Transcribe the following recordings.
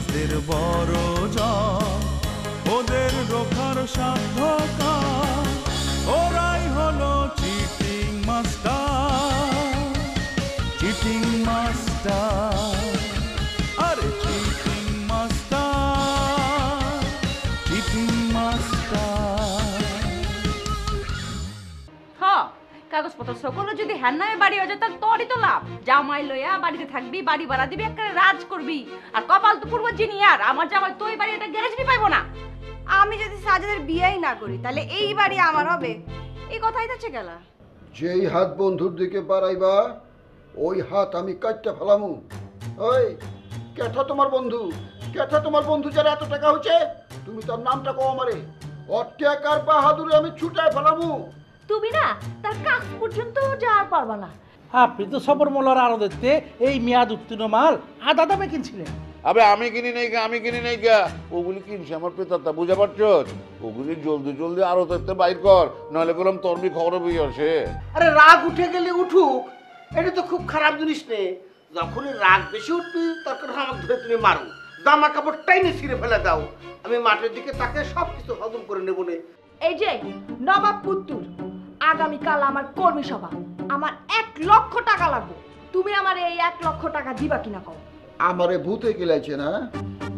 চিটিংবাজদের বড় জয় ওদের রোখার সাধ্য ওরাই হলো চিটিং মাস্টার চিটিং মাস্টার কাগজপত্র সকলে যদি হ্যান বাড়ি হয়ে যায় তাহলে তোরই তো লাভ। জামাই লইয়া বাড়িতে থাকবি বাড়ি ভাড়া দিবি একটা রাজ করবি। আর কপাল তো পূর্ব জিনিয়ার আমার জামাই তো এই বাড়ি একটা গ্যারেজ বি পাইবো না। আমি যদি সাজাদের বিয়েই না করি তাহলে এই বাড়ি আমার হবে। এই কথাই যাচ্ছে গেলা। যেই হাত বন্ধুর দিকে বাড়াইবা ওই হাত আমি কাটতে ফেলামু। ওই কেথা তোমার বন্ধু কেথা তোমার বন্ধু যার এত টাকা হচ্ছে তুমি তার নামটা কও আমারে। অত্যাকার বাহাদুরে আমি ছুটায় ফেলামু। তুমি না তার কাজ পর্যন্ত যাওয়ার পারবা না। আপনি তো সবর মোলার আরও দেখতে এই মেয়াদ উত্তীর্ণ মাল আধা দামে কিনছিলেন। আবে আমি কিনি নাই গা আমি কিনি নাই গা। ওগুলি কিনছে আমার পেতারটা বুঝা পারছ ওগুলি জলদি জলদি আরও দেখতে বাইর কর নাহলে বললাম তরবি খবর বিয়ে আসে। আরে রাগ উঠে গেলে উঠুক এটা তো খুব খারাপ জিনিস নে যখনই রাগ বেশি উঠবি তখন আমাকে ধরে তুমি মারো। জামা কাপড় টাইনে ছিঁড়ে ফেলে দাও। আমি মাঠের দিকে তাকে সব কিছু হজম করে নেব নে। এই যে নবাব পুত্তুর আগামীকাল আমার কর্মী সভা। আমার এক লক্ষ টাকা লাগবে। তুমি আমার এই এক লক্ষ টাকা দিবা কিনা কও? আমারে ভূতে গিলাইছে না?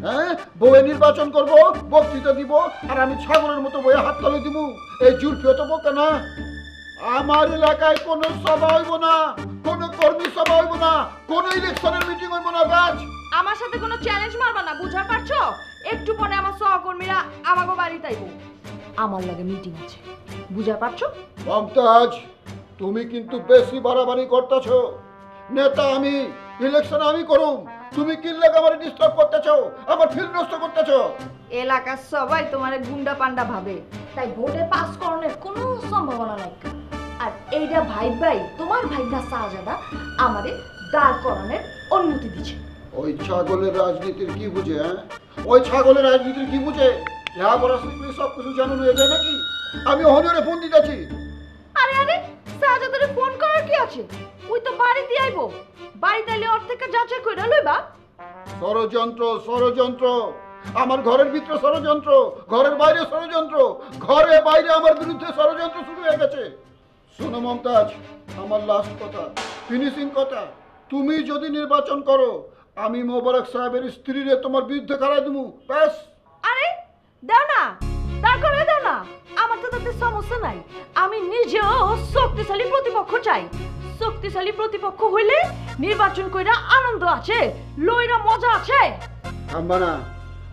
হ্যাঁ? বউয়ে নির্বাচন করব বক্তৃতা দিব আর আমি ছাগলের মতো বয়ে হাত তালে দিব এই জুলফিও তো বোকা না? আমার এলাকায় কোনো সভা হইব না কোনো কর্মী সভা হইব না কোনো ইলেকশনের মিটিং হইব না ব্যাচ আমার সাথে কোনো চ্যালেঞ্জ মারবা না বুঝার পারছ? একটু পরে আমার সহকর্মীরা আমাকে বাড়িতে আইবো আমার লাগে মিটিং আছে। বুঝার পারছ? মমতাজ তুমি কিন্তু বেশি বাড়াবাড়ি করতেছ। নেতা আমি ইলেকশন আমি করুম। তুমি কি লাগে আমার ডিস্টার্ব করতেছ? আমার ফিল্ড নষ্ট করতেছ। এলাকার সবাই তোমার গুন্ডা পান্ডা ভাবে। তাই ভোটে পাস করানোর কোনো সম্ভাবনা নাই। আর এইটা ভাই ভাই তোমার ভাইটা শাহজাদা আমারে দাঁড় করানোর অনুমতি দিচ্ছে। ওই ছাগলের রাজনীতির কি বুঝে হ্যাঁ? ওই ছাগলের রাজনীতির কি বুঝে? ইহা বড় শিখলে সব কিছু হয়ে যায় নাকি? আমি অহনিয়রে ফোন দিতেছি। আরে আরে শাহজাদারে ফোন করার কি আছে? ওই তো বাড়িতে আইবো। বাড়িতে আইলে ওর থেকে যাচাই করে লইবা ষড়যন্ত্র ষড়যন্ত্র। আমার ঘরের ভিতরে ষড়যন্ত্র ঘরের বাইরে ষড়যন্ত্র ঘরে বাইরে আমার বিরুদ্ধে ষড়যন্ত্র শুরু হয়ে গেছে। শোনো মমতাজ আমার লাস্ট কথা ফিনিশিং কথা। তুমি যদি নির্বাচন করো আমি মোবারক সাহেবের স্ত্রীরে তোমার বিরুদ্ধে খাড়াই দেবো ব্যাস। আরে দাও না দাঁড় করে দাও না। আমার তো তাতে সমস্যা নাই। আমি নিজেও শক্তিশালী প্রতিপক্ষ চাই। শক্তিশালী প্রতিপক্ষ হইলে নির্বাচন কইরা আনন্দ আছে লইরা মজা আছে। থামবা না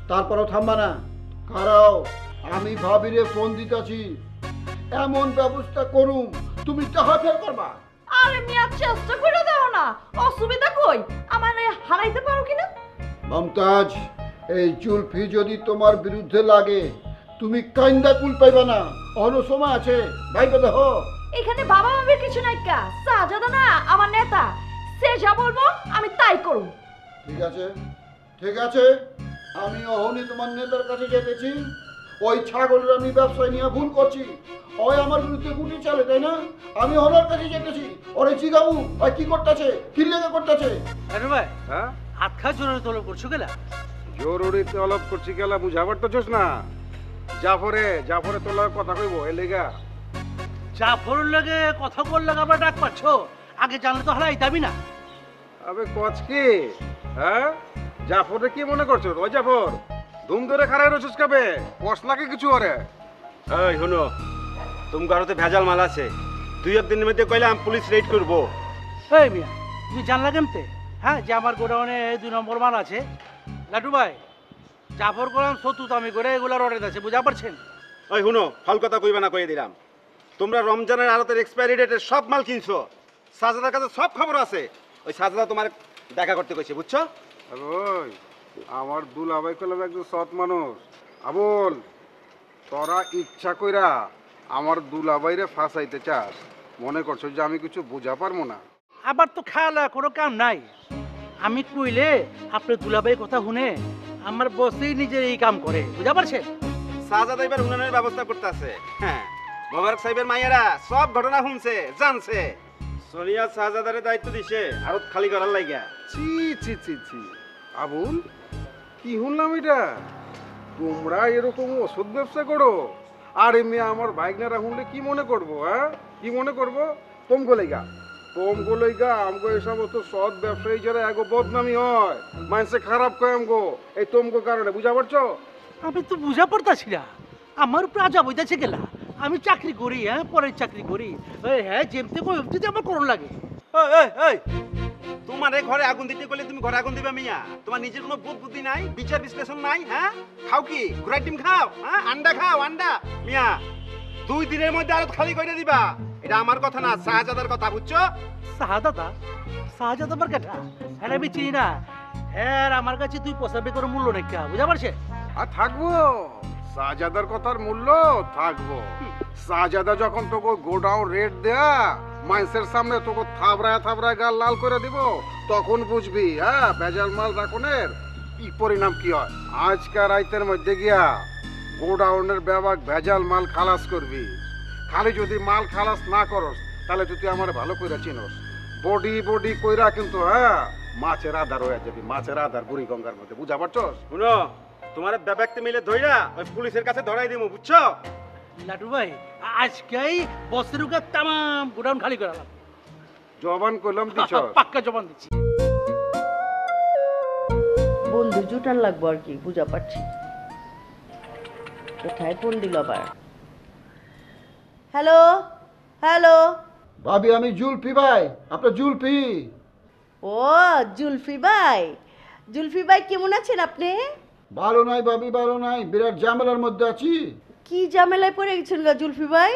তারপরও থামবা না। খারাও আমি ভাবিরে ফোন দিতেছি। এমন ব্যবস্থা করুম তুমি টাকা ফের করবা। আরে মিয়া চেষ্টা করে দাও না অসুবিধা কই? আমার হারাইতে পারো কিনা? মমতাজ এই জুলফি যদি তোমার বিরুদ্ধে লাগে তুমি কাইন্দা কুল পাইবা না। অন্য সময় আছে ভাইবে দেখো এখানে বাবা মামির কিছু নাই কা। সাজাদা না আমার নেতা। সে যা বলব আমি তাই করব ঠিক আছে ঠিক আছে। আমি অহনি তোমার নেতার কাছে যেতেছি। ওই ছাগলের আমি ব্যবসায় নিয়ে ভুল করছি। ওই আমার বিরুদ্ধে গুটি চলে তাই না? আমি ওনার কাছে যেতেছি। ওরে জিগাবু ওই কি করতেছে? কি লেগে করতেছে? আরে ভাই হ্যাঁ? হাত খা জোরে তোলো করছ গেলা জরুরি তলব করছি গেলা বুঝাবার তো চোস না। জাফরে জাফরে তোলার কথা কইব এ লেগা। জাফর লাগে কথা বল লাগা আবার ডাক পাচ্ছ? আগে জানলে তো হারাই যাবি না। আবে কচ কি? হ্যাঁ? জাফরে কি মনে করছ? ওই জাফর ধুম ধরে খারাই রসুস খাবে কষ লাগে কিছু ওরে। এই শোনো তুমি ঘরতে ভেজাল মাল আছে। দুই একদিনের মধ্যে কইলে আমি পুলিশ রেড করব। এই মিয়া তুমি জানলা কেমতে? হ্যাঁ যে আমার গোডাউনে দুই নম্বর মাল আছে লাটু ভাই জাফর গোলাম সতুত আমি করে এগুলার অর্ডার আছে বুঝা পারছেন? ওই শুনো ফল কথা কইবে না কইয়ে দিলাম। তোমরা রমজানের আড়তের এক্সপায়ারি ডেটের সব মাল কিনছো। সাজাদার কাছে সব খবর আছে। ওই সাজাদা তোমার দেখা করতে কইছে বুঝছ? ওই আমার দুলাভাই কলম একজন সৎ মানুষ। আবুল তোরা ইচ্ছা কইরা আমার দুলাভাইরে ফাঁসাইতে চাস। মনে করছ যে আমি কিছু বুঝা পারব না? আবার তো খালা কোনো কাম নাই। আমি কইলে আপনার দুলাভাই কথা শুনে আমার বসেই নিজের এই কাম করে বুঝা পারছেন সাজাদা এবার উনানের ব্যবস্থা করতেছে হ্যাঁ মোবারক সাহেবের মাইয়ারা সব ঘটনা শুনছে জানছে। সোনিয়া সাজাদারে দায়িত্ব দিছে আর খালি করার লাগিয়া ছি ছি ছি ছি। আবুল কি শুনলাম এটা? তোমরা এরকম ওষুধ ব্যবসা করো। আর এমনি আমার বাইকনারা শুনলে কি মনে করব হ্যাঁ? কি মনে করব? তোমগো লেগা তোমগো লেগা আমগো এই সমস্ত সৎ ব্যবসায়ী যারা এগো বদনামি হয়। মানুষে খারাপ কয় আমগো। এই তোমগো কারণে বুঝা পারছ? আমি তো বুঝা পারতাছি না। আমার উপরে আজা বইতাছে গেলা। আমি চাকরি করি হ্যাঁ পরের চাকরি করি। এই হ্যাঁ যেমতে কই যদি আমার করুন লাগে। ওই ওই ওই তোমার এই ঘরে আগুন দিতে গেলে তুমি ঘরে আগুন দিবে মিয়া। তোমার নিজের কোনো বোধ বুদ্ধি নাই বিচার বিশ্লেষণ নাই হ্যাঁ? খাও কি? ঘোড়ার ডিম খাও হ্যাঁ? আন্ডা খাও আন্ডা। মিয়া দুই দিনের মধ্যে আরও খালি করে দিবা। এটা আমার কথা না শাহজাদার কথা বুঝছ? শাহাদাতা শাহজাদ আমার কেটা হ্যাঁ আমি চিনি না। হ্যাঁ আমার কাছে তুই পঁচানব্বই করে মূল্য রেখা বুঝা পারছে আর থাকব। শাহজাদার কথার মূল্য থাকব। শাহজাদা যখন তোকে গোডাউন রেট দেয়া মাইন্সের সামনে তোকে থাবড়ায় থাবড়ায় গাল লাল করে দিব তখন বুঝবি হ্যাঁ ভেজাল মাল রাখনের কি পরিণাম কি হয়? আজকার রাইতের মধ্যে গিয়া গোডাউনের ব্যাপার ভেজাল মাল খালাস করবি। খালি যদি মাল খালাস না করস তাহলে তুই আমার ভালো কইরা চিনস। বডি বডি কইরা কিন্তু হ্যাঁ মাছের আধার হয়ে যাবি মাছের আধার বুড়ি গঙ্গার মধ্যে বুঝা পারছস? শুনো তোমার ব্যাপারতে মিলে ধইরা ওই পুলিশের কাছে ধরাই দিমু বুঝছ? লাটু ভাই আজকেই বসের উকে তামাম গোডাউন খালি করালাম জবান করলাম দিছস? পাক্কা জবান দিচ্ছি। বন্ধু জুটার লাগবো আর কি বুঝা পারছি। কোথায় ফোন দিল আবার? Hello hello. ভাবি আমি জুলফি ভাই আপনার জুলফি। ও জুলফি ভাই। জুলফি ভাই কেমন আছেন আপনি? ভালো নাই ভাবি ভালো নাই। বিরাট ঝামেলার মধ্যে আছি। কি ঝামেলায় পড়ে গেছেন গা জুলফি ভাই?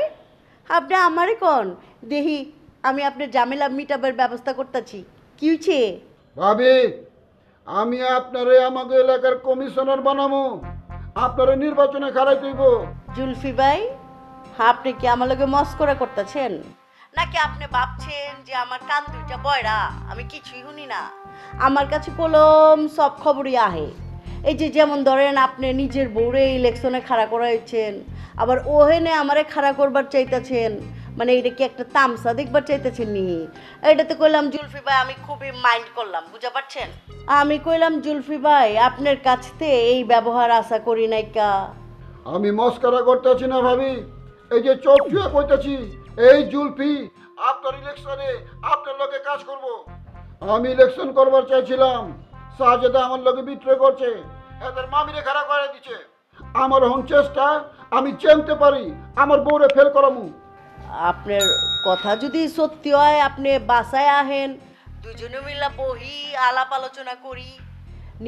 আপনি আমারে কন? দেহি আমি আপনার ঝামেলা মিটাবার ব্যবস্থা করতেছি। কি হয়েছে ভাবি আমি আপনারে আমাকে এলাকার কমিশনার বানাবো আপনারে নির্বাচনে খারাই দিব জুলফি ভাই আপনি কি আমার লগে মস্করা করতেছেন? নাকি আপনি ভাবছেন যে আমার কান দুইটা বয়রা? আমি কিছুই শুনি না। আমার কাছে কলম সব খবরই আহে। এই যে যেমন ধরেন আপনি নিজের বউরে ইলেকশনে খাড়া করাইছেন, আবার ওহেনে আমারে খাড়া করবার চাইতেছেন মানে এটা কি একটা তামসা দেখবার চাইতেছেন নি? এটাতে কইলাম, জুলফি ভাই, আমি খুবই মাইন্ড করলাম, বুঝা পারছেন? আমি কইলাম, জুলফি ভাই, আপনার কাছতে এই ব্যবহার আশা করি নাইকা আমি মস্কারা করতেছি না ভাবি। এই যে চোখ ছুঁয়ে এই জুলফি, আপনার ইলেকশনে আপনার লগে কাজ করব। আমি ইলেকশন করবার চাইছিলাম শাহজাদা আমার লগে বিক্রয় করছে, এদের মামিরে খারাপ করে দিচ্ছে আমার হন চেষ্টা, আমি চেনতে পারি, আমার বউরে ফেল করামু। আপনার কথা যদি সত্যি হয়, আপনি বাসায় আহেন, দুজনে মিলা বহি আলাপ আলোচনা করি।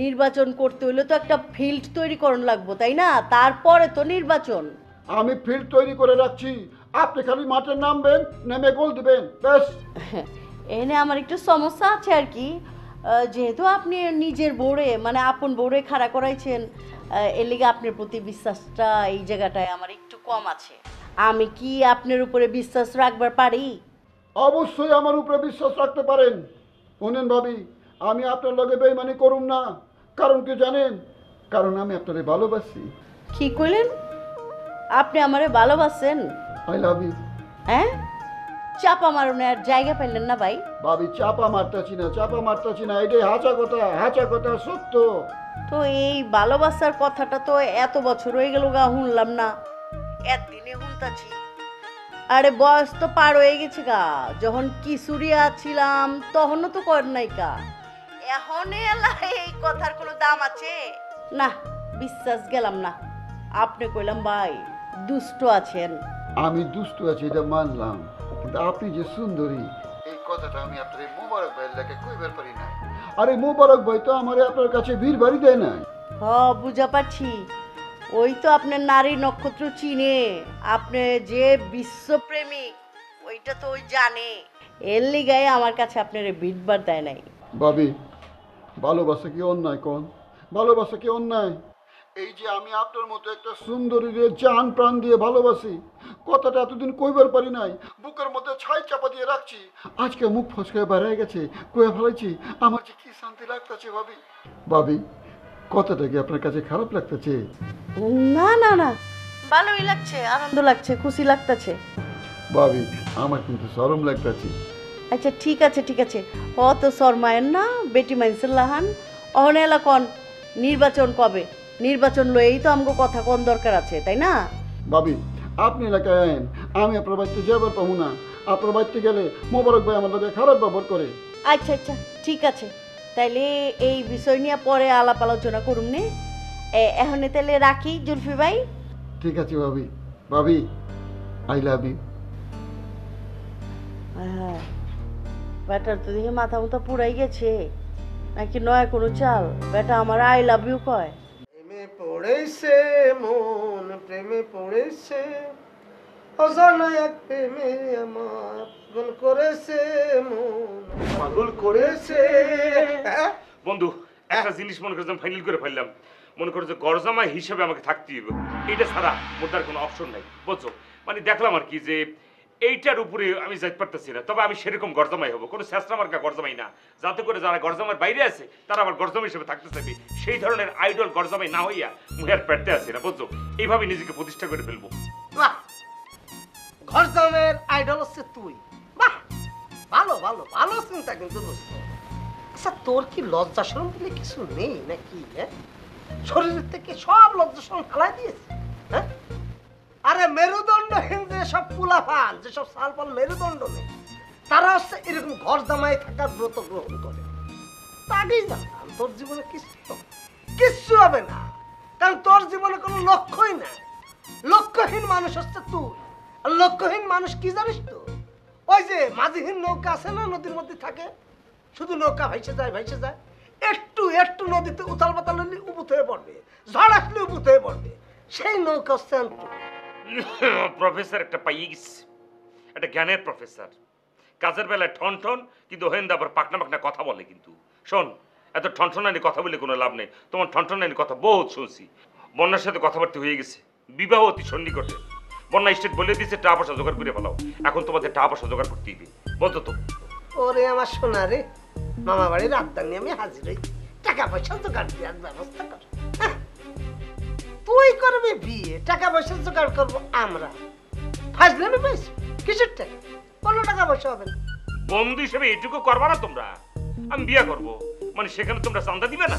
নির্বাচন করতে হলে তো একটা ফিল্ড তৈরি করন লাগবো, তাই না? তারপরে তো নির্বাচন। আমি ফিল্ড তৈরি করে রাখছি। আপনি খালি মাঠে নামবেন নেমে গোল দিবেন ব্যাস। এনে আমার একটু সমস্যা আছে আর কি। যেহেতু আপনি নিজের বোর্ডে মানে আপন বোর্ডে খাড়া করাইছেন এর লিগে আপনার প্রতি বিশ্বাসটা এই জায়গাটায় আমার একটু কম আছে। আমি কি আপনার উপরে বিশ্বাস রাখবার পারি? অবশ্যই আমার উপরে বিশ্বাস রাখতে পারেন। শুনেন ভাবি আমি আপনার লগে বেইমানি করুম না। কারণ কি জানেন? কারণ আমি আপনারে ভালোবাসি। কি কইলেন? আপনি আমারে ভালোবাসেন? আই লাভ ইউ হ্যাঁ? চাপা মারুন আর জায়গা পাইলেন না ভাই। ভাবি চাপা মারতাছি না চাপা মারতাছি না এটাই হাঁচা কথা হাঁচা কথা সত্য। তো এই ভালোবাসার কথাটা তো এত বছর হয়ে গেল গা শুনলাম না। একদিনে শুনতাছি। আরে বয়স তো পার হয়ে গেছে গা যখন কিশোরিয়া ছিলাম তখনও তো কর নাই কা। এখন এই কথার কোনো দাম আছে? না বিশ্বাস গেলাম না। আপনি কইলাম ভাই দুষ্ট আছেন। আমি দুষ্ট আছি এটা মানলাম। কিন্তু আপনি যে সুন্দরী এই কথাটা আমি আপনার এই মুবারক ভাইয়ের লেখে কইবার পারি না আরে মুবারক ভাই তো আমার আপনার কাছে বীর বাড়ি দেয় না হ বুঝা পাচ্ছি ওই তো আপনার নারী নক্ষত্র চিনে। আপনি যে বিশ্বপ্রেমিক ওইটা তো ওই জানে। এর লিগাই আমার কাছে আপনার বিটবার দেয় নাই। ভাবি ভালোবাসা কি অন্যায় কোন? ভালোবাসা কি অন্যায়? এই যে আমি আপনার মতো একটা সুন্দরী রে জান প্রাণ দিয়ে ভালোবাসি কথাটা এতদিন কইবার পারি নাই বুকের মধ্যে ছাই চাপা দিয়ে রাখছি আজকে মুখ ফসকে বেড়ায় গেছে কয়ে ফেলেছি আমার যে কি শান্তি লাগতেছে ভাবি। ভাবি কথাটা কি আপনার কাছে খারাপ লাগতেছে? না না না ভালোই লাগছে আনন্দ লাগছে খুশি লাগতেছে। ভাবি আমার কিন্তু শরম লাগতেছে। আচ্ছা ঠিক আছে ঠিক আছে। অত শর্মায়ের না বেটি মাইন্সের লাহান অহনে কন নির্বাচন কবে? নির্বাচন লয়েই তো আমগো কথা কোন দরকার আছে তাই না? ভাবি আপনি এলাকায় আইন আমি আপনার বাড়িতে যাবার পাবো না। আপনার বাড়িতে গেলে মোবারক ভাই আমার লোকে খারাপ ব্যবহার করে। আচ্ছা আচ্ছা ঠিক আছে। তাইলে এই বিষয় নিয়ে পরে আলাপ আলোচনা করুন নে। এখনে তাহলে রাখি জুলফি ভাই? ঠিক আছে ভাবি। ভাবি আই লাভ ইউ হ্যাঁ ব্যাটার তো দেখে মাথা মতো পুরাই গেছে। নাকি নয় কোনো চাল? বেটা আমার আই লাভ ইউ কয়। পড়েছে, মন প্রেমে পড়েছে। অজানা এক প্রেমে আমার পাগল করেছে, মন পাগল করেছে। হ্যাঁ? বন্ধু, একটা জিনিস মনে করে ফাইনাল করে ফেললাম। মনে করো যে গরজামা হিসেবে আমাকে থাকতে হবে এটা ছাড়া মোদ্দার কোনো অপশন নাই। বুঝছ? মানে দেখলাম আর কি যে এইটার উপরে আমি যাইতে পারতেছি না। তবে আমি সেরকম গরজামাই হব। কোনো শেষরা মার্কা গরজামাই না। যাতে করে যারা গরজামার বাইরে আছে, তারা আবার গরজামা হিসেবে থাকতে চাইবে। সেই ধরনের আইডল গরজামাই না হইয়া মুহের পেটতে আসি না, বুঝছ? এইভাবে নিজেকে প্রতিষ্ঠা করে ফেলব। বাহ! আইডল হচ্ছে তুই। বাহ! ভালো ভালো ভালো চিন্তা কিন্তু আচ্ছা তোর কি লজ্জা শরম বলে কিছু নেই নাকি হ্যাঁ? শরীরের থেকে সব লজ্জা শরম দিয়েছে হ্যাঁ? আরে মেরুদণ্ডহীন যে সব পুলাফান যেসব সালপাল মেরুদণ্ড নেই, তারা হচ্ছে এরকম ঘর জামাই থাকার ব্রত গ্রহণ করে। তাকেই জানতাম তোর জীবনে কিছু কিচ্ছু হবে না, কারণ তোর জীবনে কোনো লক্ষ্যই নাই। লক্ষ্যহীন মানুষ হচ্ছে তুই, আর লক্ষ্যহীন মানুষ কি জানিস তো? ওই যে মাঝিহীন নৌকা আছে না, নদীর মধ্যে থাকে? শুধু নৌকা ভাইসে যায় ভাইসে যায়। একটু একটু নদীতে উতাল পাতাল উবুত হয়ে পড়বে, ঝড় আসলে উবুত হয়ে পড়বে। সেই নৌকা হচ্ছে। প্রফেসর একটা পাইয়ে একটা জ্ঞানের প্রফেসর কাজের বেলায় ঠন ঠন, কিন্তু হেন্দা আবার পাকনা পাকনা কথা বলে কিন্তু। শোন, এত ঠন ঠনঠনানি কথা বলে কোনো লাভ নেই। তোমার ঠন ঠনঠনানি কথা বহুত শুনছি। বন্যার সাথে কথাবার্তা হয়ে গেছে। বিবাহ অতি সন্নিকটে। বন্যা স্টেট বলে দিয়েছে টাকা পয়সা জোগাড় করে ফেলাও। এখন তোমাদের টাকা পয়সা জোগাড় করতে হবে। বলতো তো? ওরে আমার সোনা রে মামা বাড়ির আবদার নিয়ে আমি হাজির হই। টাকা পয়সা জোগাড় দেওয়ার ব্যবস্থা কর? তুই করবি বিয়ে টাকা পয়সা জোগাড় করব আমরা। ফাজলামি পাইছি? কিসের টাকা? কোনো টাকা পয়সা হবে না। বন্ধু হিসেবে এটুকু করবা না তোমরা? আমি বিয়ে করব। মানে সেখানে তোমরা চান্দা দিবে না?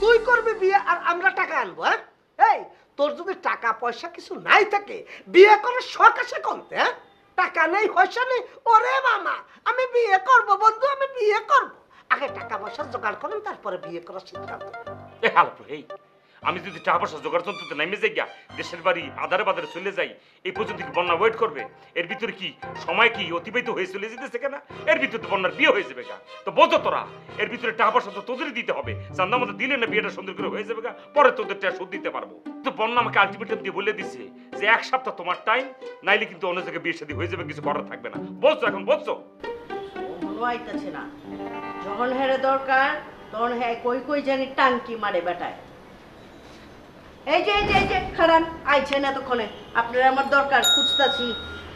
তুই করবি বিয়ে আর আমরা টাকা আনব হ্যাঁ? এই তোর যদি টাকা পয়সা কিছু নাই থাকে বিয়ে করার শখ আছে কমতে হ্যাঁ? টাকা নেই পয়সা নেই ওরে মামা আমি বিয়ে করব বন্ধু আমি বিয়ে করব। আগে টাকা পয়সা জোগাড় করেন তারপরে বিয়ে করার সিদ্ধান্ত। এই। আমি যদি টাকা পয়সা জোগাড় যন্ত্রতে নেমে যাই গিয়া দেশের বাড়ি আধারে বাজারে চলে যাই, এই পর্যন্ত কি বন্যা ওয়েট করবে? এর ভিতরে কি সময় কি অতিবাহিত হয়ে চলে যেতেছে কেনা? এর ভিতরে তো বন্যার বিয়ে হয়ে যাবে গা। তো বোঝো তোরা, এর ভিতরে টাকা পয়সা তো তোদের দিতে হবে। চান্দা মতো দিলে না বিয়েটা সুন্দর করে হয়ে যাবে গা? পরে তোদের টাকা শোধ দিতে পারব। তো বন্যা আমাকে আলটিমেটাম দিয়ে বলে দিছে যে এক সপ্তাহ তোমার টাইম নাইলে কিন্তু অন্য জায়গায় বিয়ে শাদী হয়ে যাবে, কিছু করার থাকবে না। বলছো এখন, বলছো? আইতাছে না। যখন হেরে দরকার, তখন হ্যাঁ কই কই জানি টাঙ্কি মারে বেটায়। এই যে এই যে এই যে খারান আইছেন এতক্ষণে। আপনার আমার দরকার খুঁজতাছি।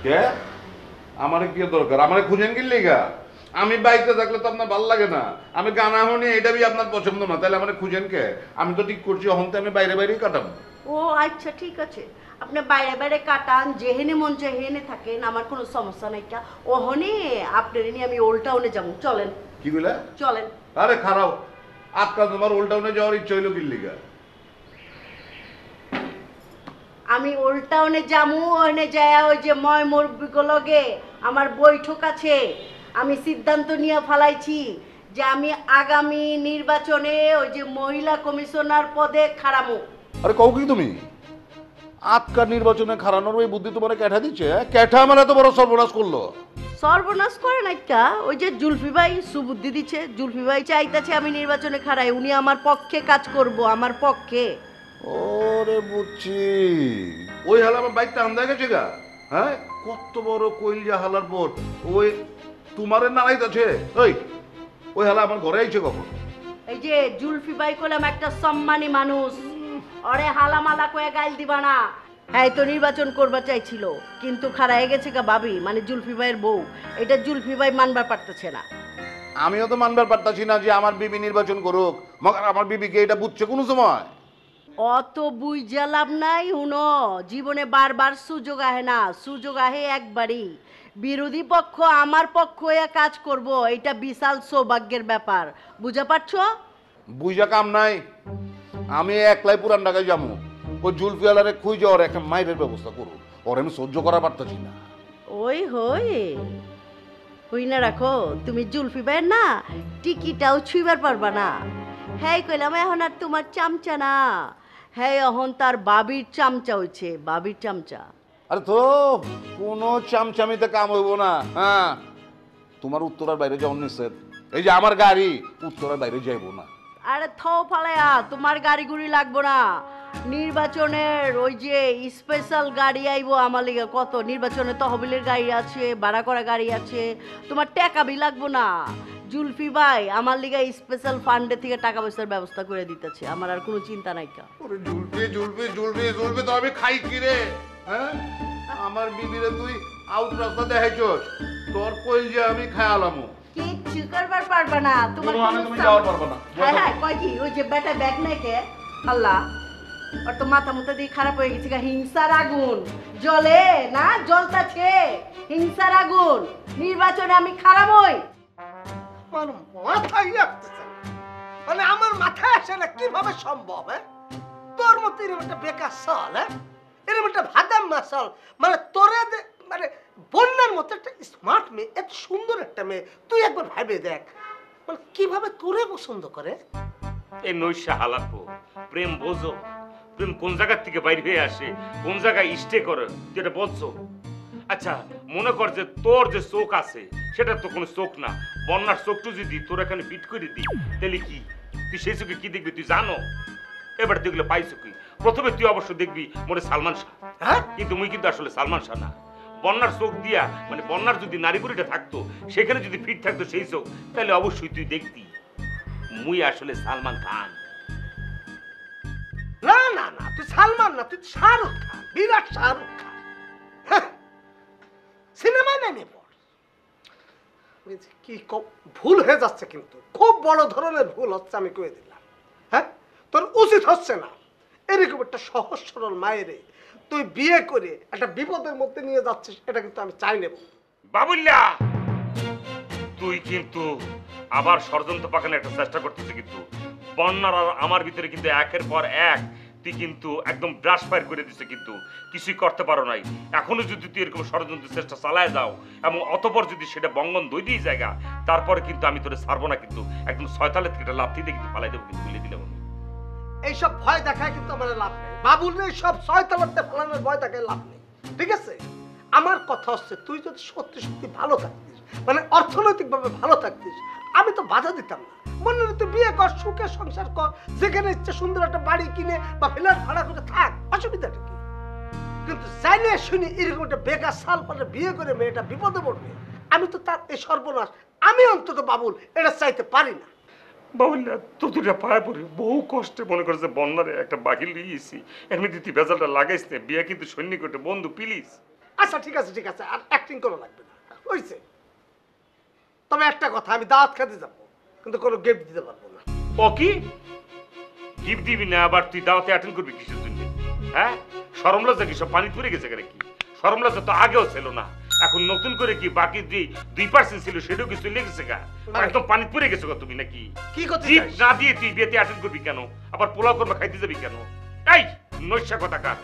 কে? আমারে কি দরকার? আমারে খুঁজেন কি লেগা? আমি বাইকে থাকলে তো আপনার ভালো লাগে না। আমি গানা শুনি এটা বি আপনার পছন্দ না। তাহলে আমারে খুঁজেন কে? আমি তো ঠিক করছি হন্তে আমি বাইরে বাইরেই কাটাবো। ও আচ্ছা ঠিক আছে। আপনি বাইরে বাইরে কাটান যেহেনে মন যেহেনে থাকেন আমার কোনো সমস্যা নাই কা ওহনে আপনার নিয়ে আমি ওল্ড টাউনে যাব। চলেন। কি বলে চলেন। আরে খারাপ আপনার তোমার ওল্ড টাউনে যাওয়ার ইচ্ছা হইল কি লেগা আমি ওল্ড টাউনে যামু ওখানে যায় ওই যে ময় মুরব্বিগুলোকে আমার বৈঠক আছে। আমি সিদ্ধান্ত নিয়ে ফালাইছি যে আমি আগামী নির্বাচনে ওই যে মহিলা কমিশনার পদে খাড়ামু। আরে কও কি তুমি? আজকার নির্বাচনে খারানোর ওই বুদ্ধি তোমার ক্যাঠা দিচ্ছে? ক্যাঠা আমার এত বড় সর্বনাশ করল। সর্বনাশ করে নাইকা ওই যে জুলফি ভাই সুবুদ্ধি দিচ্ছে জুলফি ভাই চাইতেছে আমি নির্বাচনে খাড়াই উনি আমার পক্ষে কাজ করব আমার পক্ষে। ওরে বুঝছি ওই হালা আমার বাইকটা আন্দা গেছে গা? হ্যাঁ? কত বড় কইলজা হালার পর ওই তোমার নাড়াইতেছে ওই ওই হালা আমার ঘরে আইছে কখন? এই যে জুলফি ভাই কইলাম একটা সম্মানী মানুষ। অরে হালামালা কয়ে গাইল দিবা না। হ্যাঁ এই তো নির্বাচন করবা চাইছিল। কিন্তু খারায় গেছে গা বাবি মানে জুলফি ভাইয়ের বউ। এটা জুলফি ভাই মানবার পারতেছে না। আমিও তো মানবার পারতাছি না যে আমার বিবি নির্বাচন করুক। মগার আমার বিবিকে এটা বুঝছে কোনো সময়? অত বুঝা লাভ নাই হুনো। জীবনে বারবার সুযোগ আহে না সুযোগ আহে একবারই। বিরোধী পক্ষ আমার পক্ষ হয়ে কাজ করব এটা বিশাল সৌভাগ্যের ব্যাপার। বুঝা পারছ? বুঝা কাম নাই। আমি একলাই পুরান ঢাকায় যাব। ওই জুলফিয়ালারে খুঁজে যাওয়ার একটা মাইরের ব্যবস্থা করুন ওর আমি সহ্য করা পারতাছি না। ওই হই। হই না রাখো তুমি জুলফি ভাইয়ের না টিকিটাও ছুইবার পারবা না। হ্যাঁ কইলাম এখন আর তোমার চামচা না। হ্যাঁ এখন তার বাবির চামচা হইছে বাবির চামচা। আরে তো কোনো চামচামিতে কাম হইব না হ্যাঁ। তোমার উত্তরার বাইরে যাওয়ার নিষেধ। এই যে আমার গাড়ি উত্তরার বাইরে যাইব না। আরে থ ফালায়া তোমার গাড়ি গুড়ি লাগবো না। নির্বাচনের ওই যে স্পেশাল গাড়ি আইবো আমার লিগে কত? নির্বাচনে তহবিলের গাড়ি আছে ভাড়া করা গাড়ি আছে। তোমার টাকা বি লাগবো না। জুলফি ভাই আমার লিগে স্পেশাল ফান্ডে থেকে টাকা পয়সার ব্যবস্থা করে দিতেছে। আমার আর কোনো চিন্তা নাই কা। ওরে জুলপি জুলপি জুলপি জুলপি তো আমি খাই কি রে? হ্যাঁ? আমার বিবিরে তুই আউট রাস্তা দেখাইছস। তোর কই যে আমি খায়ালামু কিচ্ছু করবার পারবা না। তোমার কোনো তুমি যাওয়ার পারবা না। হ্যাঁ হ্যাঁ কয় কি? ওই যে বেটা ব্যাগ নাই কে? আল্লাহ। ওর তো মাথা মুথা দিয়ে খারাপ হয়ে গেছে গা, হিংসার আগুন জলে না জ্বলতাছে হিংসার আগুন নির্বাচনে আমি খারাপ হই আমার মাথায় আসতেছে মানে আমার মাথায় আসে না কীভাবে সম্ভব হ্যাঁ তোর মতো এরকম একটা বেকার সাল হ্যাঁ এরকম একটা ভাদাম মাসাল মানে তোরে মানে বন্যার মতো একটা স্মার্ট মেয়ে এত সুন্দর একটা মেয়ে তুই একবার ভাবে দেখ মানে কীভাবে তোরে পছন্দ করে এই নৈশা হালাকো প্রেম বোঝো প্রেম কোন জায়গার থেকে বাইর হয়ে আসে কোন জায়গায় স্টে করে যেটা বলছো? আচ্ছা মনে কর যে তোর যে চোখ আছে সেটা তো কোনো চোখ না। বন্যার চোখটু যদি তোর এখানে ফিট করে দিই তাহলে কি? তুই সেই চোখে কি দেখবি তুই জানো? এবার দেখলে পাইছো কি? প্রথমে তুই অবশ্য দেখবি মনে সালমান শাহ। হ্যাঁ? কিন্তু মুই কিন্তু আসলে সালমান শাহ না। বন্যার চোখ দিয়া মানে বন্যার যদি নারী বুড়িটা থাকতো সেখানে যদি ফিট থাকতো সেই চোখ তাহলে অবশ্যই তুই দেখতি। মুই আসলে সালমান খান। তুই সালমান না তুই শাহরুখ খান বিরাট শাহরুখ খান। হ্যাঁ, সিনেমায় নেমে পড়। কি ভুল হয়ে যাচ্ছে কিন্তু খুব বড় ধরনের ভুল হচ্ছে আমি দিলাম। হ্যাঁ তোর উচিত হচ্ছে না। এরকম একটা সহজ সরল মায়েরে তুই বিয়ে করে একটা বিপদের মধ্যে নিয়ে যাচ্ছিস এটা কিন্তু আমি চাই নেব। বাবুল্লা তুই কিন্তু আবার ষড়যন্ত্র পাকানোর একটা চেষ্টা করতেছিস কিন্তু। বন্যার আর আমার ভিতরে কিন্তু একের পর এক তুই কিন্তু একদম ব্রাশ ফায়ার করে দিছে কিন্তু। কিছুই করতে পারো নাই। এখনও যদি তুই এরকম ষড়যন্ত্রের চেষ্টা চালায় যাও, এবং অতপর যদি সেটা বঙ্গন দই দিয়ে জায়গা, তারপরে কিন্তু আমি তোরে ছাড়বো না কিন্তু। একদম ছয়তালের থেকে একটা লাথি দিয়ে কিন্তু পালাই দেবো কিন্তু বলে দিলাম আমি এইসব ভয় দেখায় কিন্তু আমার লাভ নেই। বাবুল নেই সব ছয়তলাতে ফেলানোর ভয় দেখায় লাভ নেই। ঠিক আছে? আমার কথা হচ্ছে, তুই যদি সত্যি সত্যি ভালো থাকতিস মানে অর্থনৈতিকভাবে ভালো থাকতিস। আমি তো বাধা দিতাম না। মনে হলে তুই বিয়ে কর সুখে সংসার কর যেখানে ইচ্ছে সুন্দর একটা বাড়ি কিনে বা ফ্ল্যাট ভাড়া করে থাক। অসুবিধাটা কি? কিন্তু জানে শুনি এরকম একটা বেকার সাল পালে বিয়ে করে মেয়েটা বিপদে পড়বে। আমি তো তার এই সর্বনাশ। আমি অন্তত বাবুল এটা চাইতে পারি না। বাবুল্লা তো পায়ে পড়ি। বহু কষ্টে মনে করছে বন্যারে একটা বাকিল দিয়েছি এর মধ্যে তুই লাগাইস না। বিয়ে কিন্তু সৈনিক বন্ধু প্লিজ। আচ্ছা ঠিক আছে ঠিক আছে আর অ্যাক্টিং করা লাগবে না। হয়েছে তবে একটা কথা আমি দাওয়াত খেতে যাব কিন্তু কোনো গিফট দিতে পারব না। ও কি? গিফট দিবি না আবার তুই দাওয়াতে অ্যাটেন্ড করবি কিসের জন্য? হ্যাঁ? সরম লজ্জা কি সব পানি পড়ে গেছে কেন কি সরম তো আগেও ছিল না। এখন নতুন করে কি বাকি দুই দুই পার্সেন্ট ছিল সেটাও কিছু লেগেছে গা? একদম পানি পড়ে গেছে গো তুমি নাকি? কি করতে? না দিয়ে তুই বিয়েতে অ্যাটেন্ড করবি কেন? আবার পোলাও করবে খাইতে যাবি কেন? এই নৈশা কথাকার।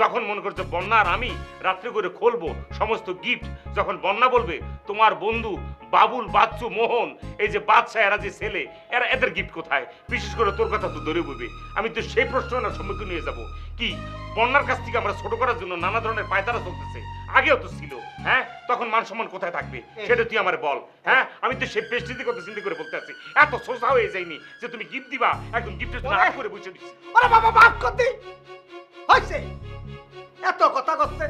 যখন মনে করছে বন্যা আর আমি রাত্রে করে খুলবো সমস্ত গিফট যখন বন্যা বলবে তোমার বন্ধু বাবুল বাচ্চু মোহন এই যে বাচ্চা এরা যে ছেলে এরা এদের গিফট কোথায়? বিশেষ করে তোর কথা তো ধরে বলবে। আমি তো সেই প্রশ্নের সম্মুখীন হয়ে যাব। কি বন্যার কাছ থেকে আমরা ছোট করার জন্য নানা ধরনের পায়তারা চলতেছে? আগেও তো ছিল হ্যাঁ? তখন মান সম্মান কোথায় থাকবে? সেটা তুই আমার বল হ্যাঁ? আমি তো সেই পেস্টিতে কথা চিন্তা করে বলতে আছি। এত সোজা হয়ে যায়নি যে তুমি গিফট দিবা একদম গিফটের জন্য করে বসে দিচ্ছি। বাবা মাফ কর দি! হয়েছে এত কথা করছে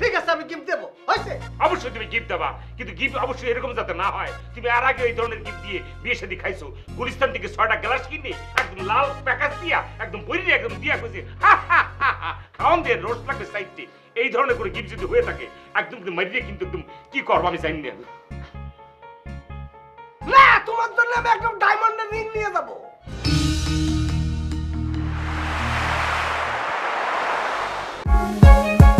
ঠিক আছে আমি গিফট দেবো। হয়েছে অবশ্যই তুমি গিফট দেবা কিন্তু গিফট অবশ্যই এরকম যাতে না হয়। তুমি আর আগে এই ধরনের গিফট দিয়ে বিয়ে শাদী খাইছো। গুলিস্তান থেকে ছয়টা গ্লাস কিনে একদম লাল প্যাকেজ দিয়া একদম বইরে একদম দিয়া খুঁজে খাওয়ান দিয়ে রোস্ট লাগবে সাইডটি এই ধরনের করে গিফট যদি হয়ে থাকে একদম মারিয়ে কিন্তু একদম কি করব আমি জানি না। না তোমার জন্য আমি একদম ডায়মন্ডের রিং নিয়ে যাব।